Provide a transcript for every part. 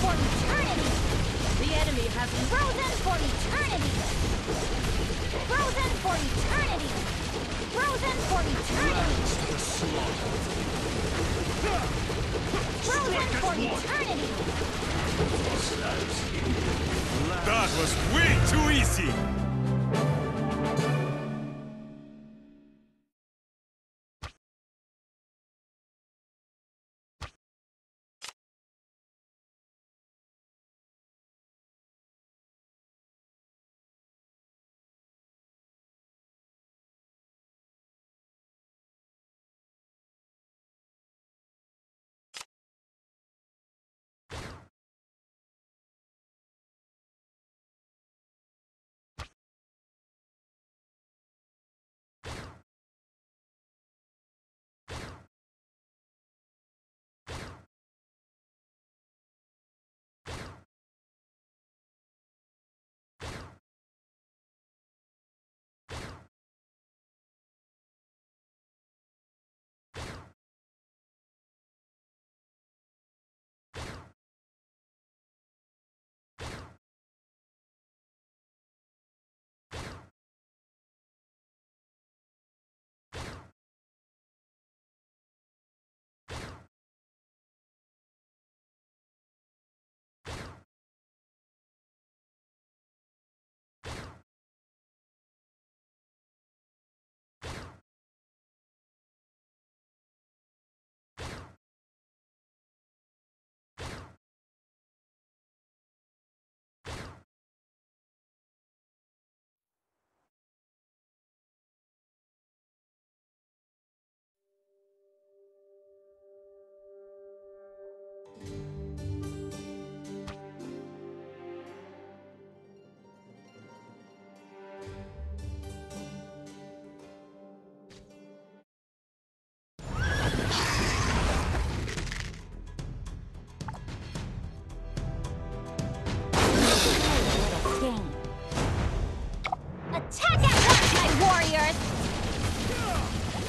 for eternity! The enemy has Frozen for eternity! Frozen for eternity! Frozen for eternity! Frozen for eternity! That was way too easy!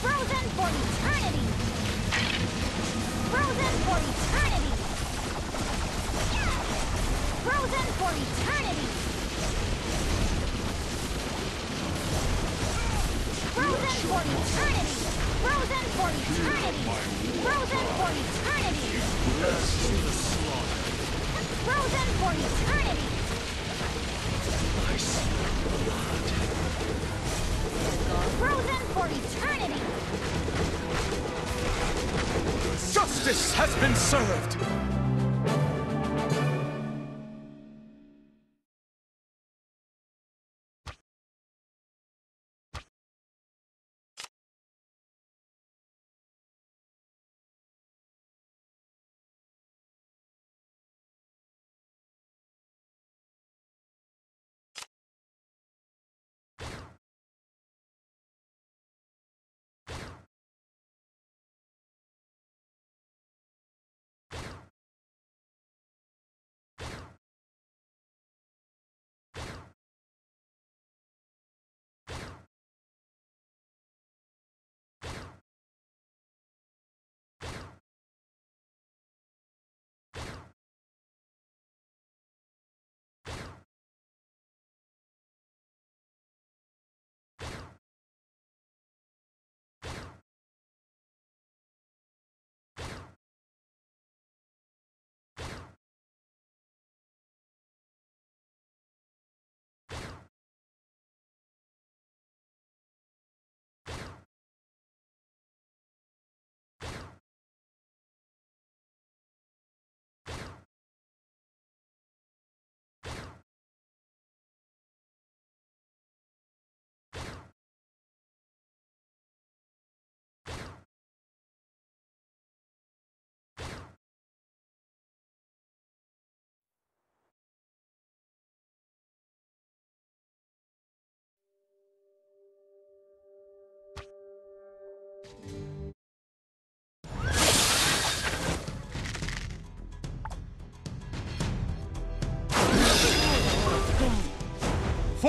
Frozen for eternity! Frozen for eternity! Justice has been served!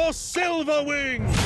For Silverwing!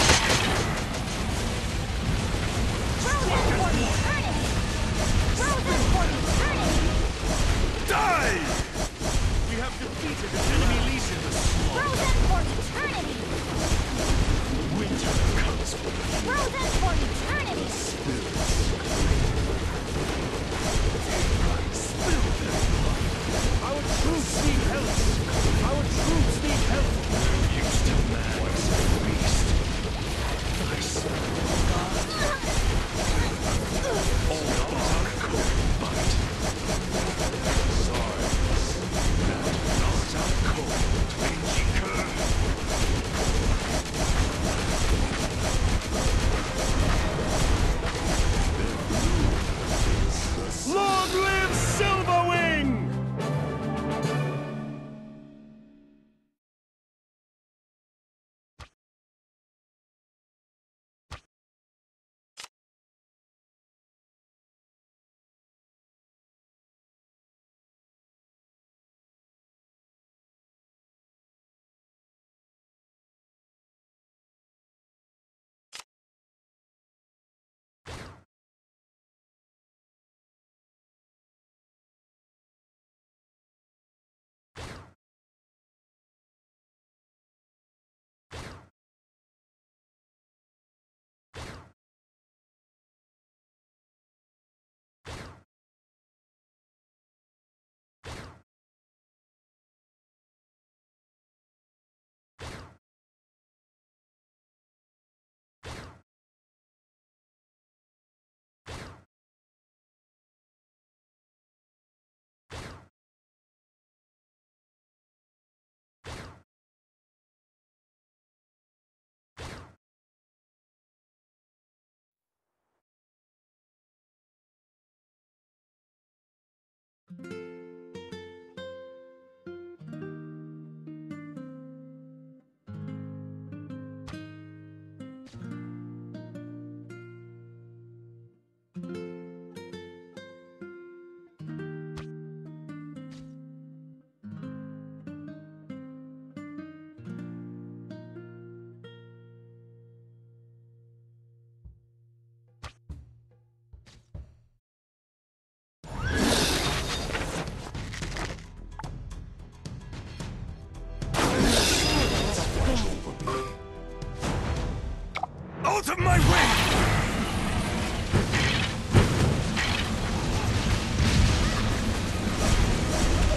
Out of my way!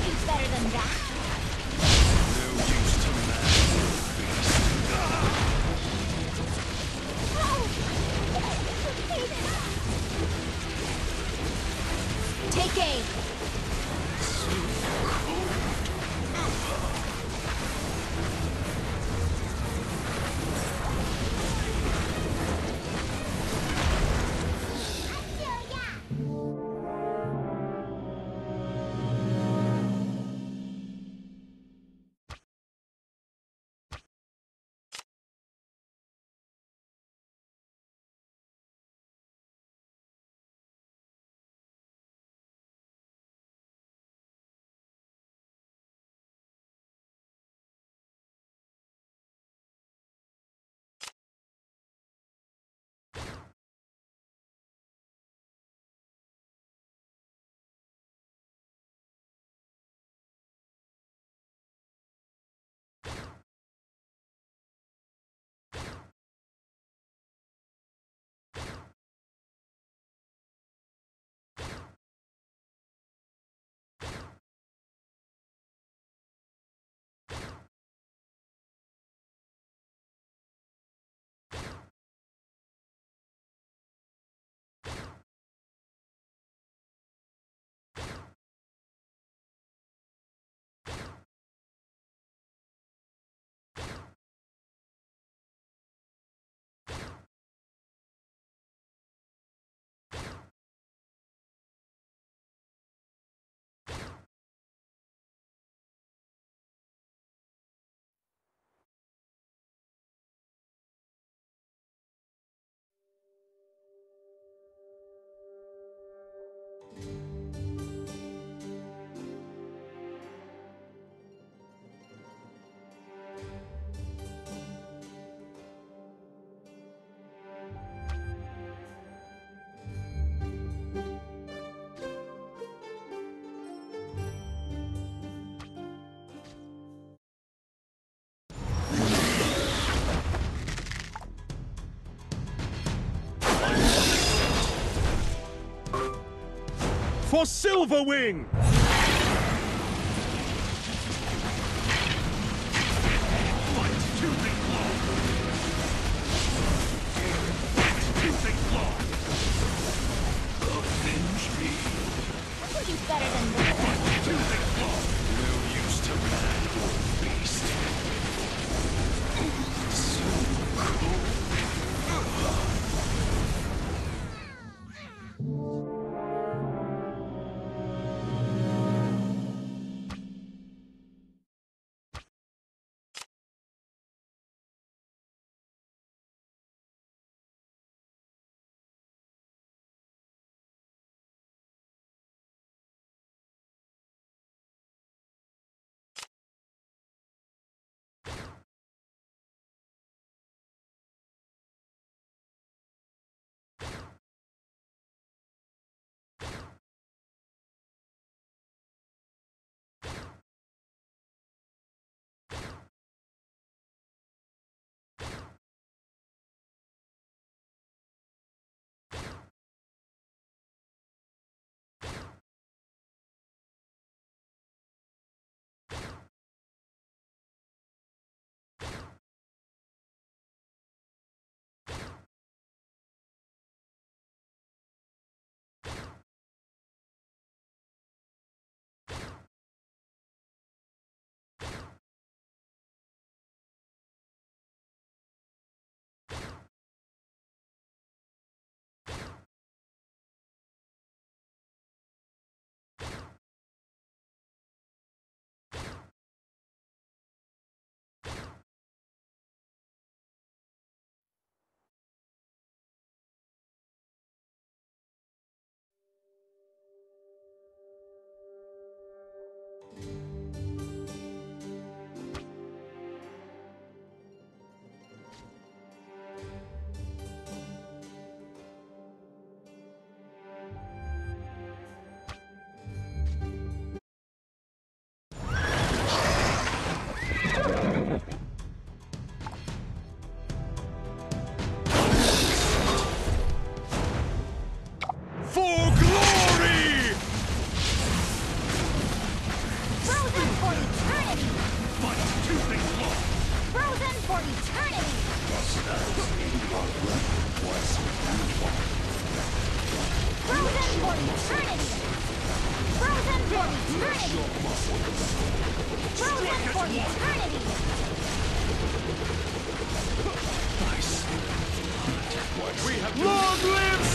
It's better for Silverwing! For eternity! Frozen for eternity! Frozen for eternity! Frozen for eternity! We have Long live